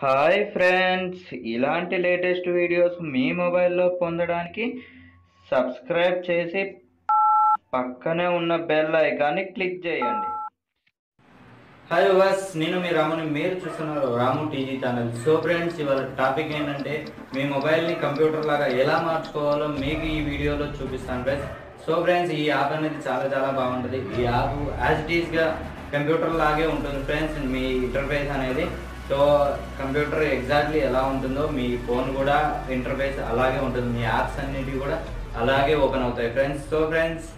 Hi friends ఇలాంటి latest videos మీ మొబైల్లో పొందడానికి సబ్స్క్రైబ్ చేసి పక్కనే ఉన్న బెల్ ఐకాన్ని క్లిక్ చేయండి. హాయ్ వాస్ నేను మీ రాముని. మీరు చూస్తున్నారు Ramu TG channel so friends ఇవాళ టాపిక్ ఏంటంటే మీ మొబైల్ని కంప్యూటర్ లాగా ఎలా మార్చుకోవాలో మీకు ఈ వీడియోలో చూపిస్తాను ఫ్రెండ్స్ సో ఫ్రెండ్స్ ఈ యాప్ అనేది చాలా చాలా బాగుంటుంది. ఈ యాప్ యాజ్ ఇట్ ఈస్గా కంప్యూటర్ లాగే ఉంటుంది ఫ్రెండ్స్ మీ ఇంటర్ఫేస్ అనేది. సో కంప్యూటర్ ఎగ్జాక్ట్లీ ఎలా ఉంటుందో మీ ఫోన్ కూడా ఇంటర్ఫేస్ అలాగే ఉంటుంది. మీ యాప్స్ అన్నిటివి కూడా అలాగే ఓపెన్ అవుతాయి ఫ్రెండ్స్. సో ఫ్రెండ్స్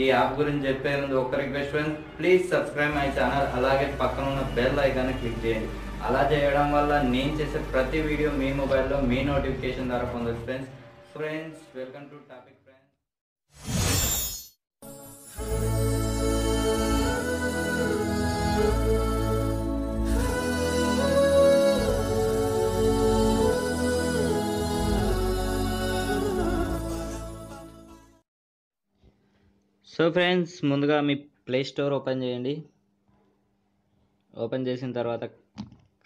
ఈ యాప్ గురించి చెప్పే ముందు ఒక్క request friends. Please subscribe my channel. అలాగే పక్కన ఉన్న బెల్ ఐకాన్ని క్లిక్ చేయండి. అలా చేయడం వల్ల నేను చేసే ప్రతి వీడియో మీ మొబైల్లో మీ నోటిఫికేషన్ ద్వారా పొందొచ్చు friends. Friends welcome to topic friends. So friends ముందుగా మీ ప్లే స్టోర్ ఓపెన్ చేయండి. ఓపెన్ చేసిన తర్వాత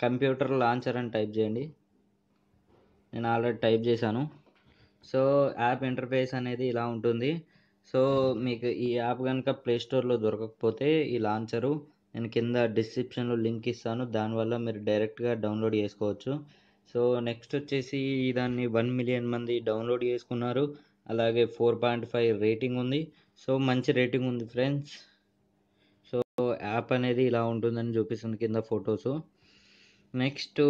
కంప్యూటర్ లాంచర్ అని టైప్ చేయండి. నేను ఆల్రెడీ టైప్ చేశాను. సో యాప్ ఇంటర్ఫేస్ అనేది ఇలా ఉంటుంది. సో మీకు ఈ యాప్ కనుక ప్లే స్టోర్లో దొరకకపోతే ఈ లాంచరు నేను కింద డిస్క్రిప్షన్లో లింక్ ఇస్తాను. దానివల్ల మీరు డైరెక్ట్గా డౌన్లోడ్ చేసుకోవచ్చు. సో నెక్స్ట్ వచ్చేసి దాన్ని వన్ మిలియన్ మంది డౌన్లోడ్ చేసుకున్నారు. అలాగే ఫోర్ పాయింట్ ఫైవ్ రేటింగ్ ఉంది. సో మంచి రేటింగ్ ఉంది ఫ్రెండ్స్. సో యాప్ అనేది ఇలా ఉంటుందని చూపిస్తుంది కింద ఫొటోస్. నెక్స్ట్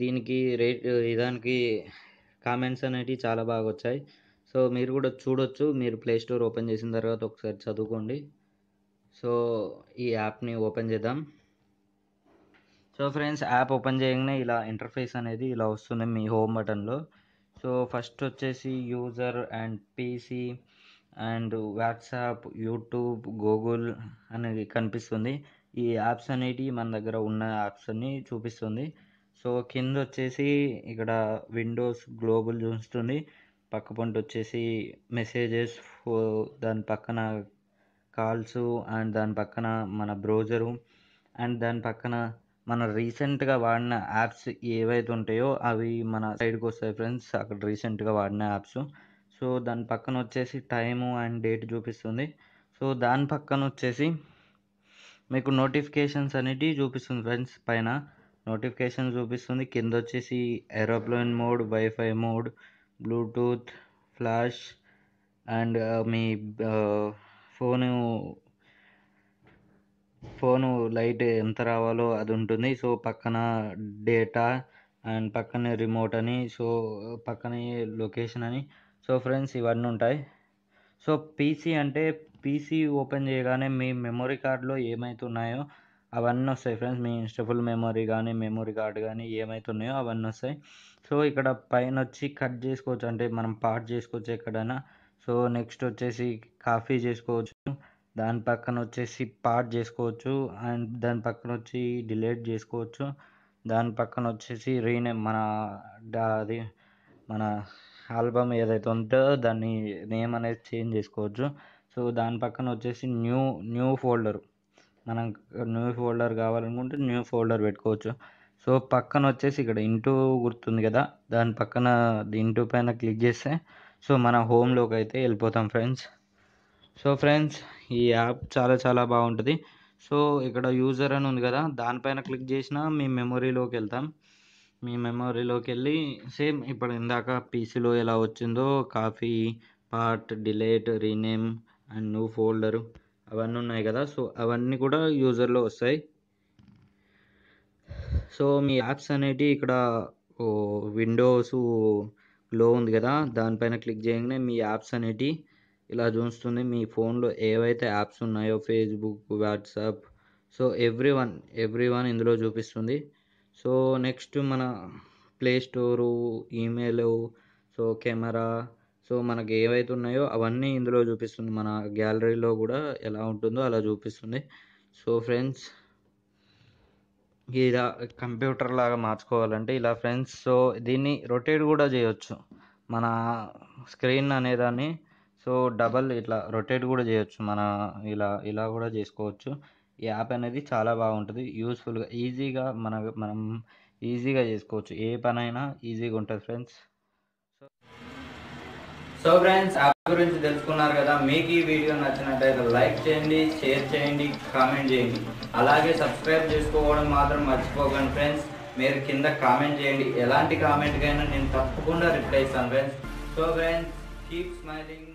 దీనికి రేట్ దానికి కామెంట్స్ అనేటివి చాలా బాగా వచ్చాయి. సో మీరు కూడా చూడొచ్చు. మీరు ప్లే స్టోర్ ఓపెన్ చేసిన తర్వాత ఒకసారి చదువుకోండి. సో ఈ యాప్ని ఓపెన్ చేద్దాం. సో ఫ్రెండ్స్ యాప్ ఓపెన్ చేయగానే ఇలా ఇంటర్ఫేస్ అనేది ఇలా వస్తుంది మీ హోమ్ బటన్లో. సో ఫస్ట్ వచ్చేసి user and PC and WhatsApp YouTube Google అనేది కనిపిస్తుంది. ఈ యాప్స్ అనేటివి మన దగ్గర ఉన్న యాప్స్ అన్ని చూపిస్తుంది. సో కింద వచ్చేసి ఇక్కడ విండోస్ గ్లోబల్ చూస్తుంది పక్క పంట వచ్చేసి మెసేజెస్ దాని పక్కన కాల్స్ అండ్ దాని పక్కన మన బ్రౌజరు అండ్ దాని పక్కన మన రీసెంట్గా వాడిన యాప్స్ ఏవైతే ఉంటాయో అవి మన సైడ్కి వస్తాయి ఫ్రెండ్స్. అక్కడ రీసెంట్గా వాడిన యాప్స్. సో దాని పక్కన వచ్చేసి టైము అండ్ డేట్ చూపిస్తుంది. సో దాని పక్కన వచ్చేసి మీకు నోటిఫికేషన్స్ అనేటివి చూపిస్తుంది ఫ్రెండ్స్ పైన. నోటిఫికేషన్ చూపిస్తుంది. కింద వచ్చేసి aeroplane mode wifi mode Bluetooth flash and me phone phone light ఎంత రావాలో అది ఉంటుంది. సో పక్కన డేటా అండ్ పక్కనే రిమోట్ అని సో పక్కనే లొకేషన్ అని. సో ఫ్రెండ్స్ ఇవన్నీ ఉంటాయి. సో పీసీ అంటే పీసీ ఓపెన్ చేయగానే మీ మెమొరీ కార్డ్లో ఏమైతే ఉన్నాయో అవన్నీ వస్తాయి ఫ్రెండ్స్. మీ ఇన్స్టఫుల్ మెమొరీ కానీ మెమొరీ కార్డ్ కానీ ఏమైతే ఉన్నాయో అవన్నీ వస్తాయి. సో ఇక్కడ పైన వచ్చి కట్ చేసుకోవచ్చు. అంటే మనం పార్ట్ చేసుకోవచ్చు ఎక్కడైనా. సో నెక్స్ట్ వచ్చేసి కాఫీ చేసుకోవచ్చు. దాని పక్కన వచ్చేసి పార్ట్ చేసుకోవచ్చు అండ్ దాని పక్కన వచ్చి డిలీట్ చేసుకోవచ్చు. దాని పక్కన వచ్చేసి రీనేమ్ మన అది మన ఆల్బమ్ ఏదైతే ఉంటుందో దాన్ని నేమ్ అనేది చేంజ్ చేసుకోవచ్చు. సో దాని పక్కన వచ్చేసి న్యూ న్యూ ఫోల్డర్ మనం న్యూ ఫోల్డర్ కావాలనుకుంటే న్యూ ఫోల్డర్ పెట్టుకోవచ్చు. సో పక్కన వచ్చేసి ఇక్కడ ఇంటూ గుర్తుంది కదా? దాని పక్కన ఇంటూ పైన క్లిక్ చేస్తే సో మన హోమ్లోకి అయితే వెళ్ళిపోతాం ఫ్రెండ్స్ సో ఫ్రెండ్స్ ఈ యాప్ చాలా చాలా బాగుంటుంది. సో ఇక్కడ యూజర్ అని ఉంది కదా దానిపైన క్లిక్ చేసినా మీ మెమొరీలోకి వెళ్తాం. మీ మెమొరీలోకి వెళ్ళి సేమ్ ఇప్పుడు ఇందాక పీసీలో ఎలా వచ్చిందో copy paste delete rename and new folder అవన్నీ ఉన్నాయి కదా సో అవన్నీ కూడా యూజర్లో వస్తాయి. సో మీ యాప్స్ అనేటివి ఇక్కడ విండోస్లో ఉంది కదా దానిపైన క్లిక్ చేయగానే మీ యాప్స్ అనేటివి ఇలా చూస్తుంది. మీ ఫోన్లో ఏవైతే యాప్స్ ఉన్నాయో Facebook WhatsApp so every one every one ఇందులో చూపిస్తుంది. సో నెక్స్ట్ మన play store email so camera so మనకి ఏవైతే ఉన్నాయో అవన్నీ ఇందులో చూపిస్తుంది. మన గ్యాలరీలో కూడా ఎలా ఉంటుందో అలా చూపిస్తుంది. సో ఫ్రెండ్స్ ఇలా కంప్యూటర్ లాగా మార్చుకోవాలంటే ఇలా ఫ్రెండ్స్ సో దీన్ని రొటేట్ కూడా చేయొచ్చు. మన స్క్రీన్ అనేదాన్ని సో డబల్ ఇట్లా రొటేట్ కూడా చేయొచ్చు మన ఇలా ఇలా కూడా చేసుకోవచ్చు. ఈ యాప్ అనేది చాలా బాగుంటుంది యూస్ఫుల్గా ఈజీగా మన మనం ఈజీగా చేసుకోవచ్చు. ఏ పనైనా ఈజీగా ఉంటుంది ఫ్రెండ్స్. సో ఫ్రెండ్స్ యాప్ గురించి తెలుసుకున్నారు కదా మీకు ఈ వీడియో నచ్చినట్టయితే లైక్ చేయండి షేర్ చేయండి కామెంట్ చేయండి. అలాగే సబ్స్క్రైబ్ చేసుకోవడం మాత్రం మర్చిపోకండి ఫ్రెండ్స్. మీరు కింద కామెంట్ చేయండి. ఎలాంటి కామెంట్కైనా నేను తప్పకుండా రిప్లై ఇస్తాను friends. So friends keep smiling.